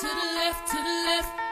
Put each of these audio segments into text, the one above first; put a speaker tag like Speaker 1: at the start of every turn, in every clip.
Speaker 1: to the left, to the left.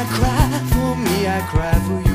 Speaker 2: I cry for me, I cry for you.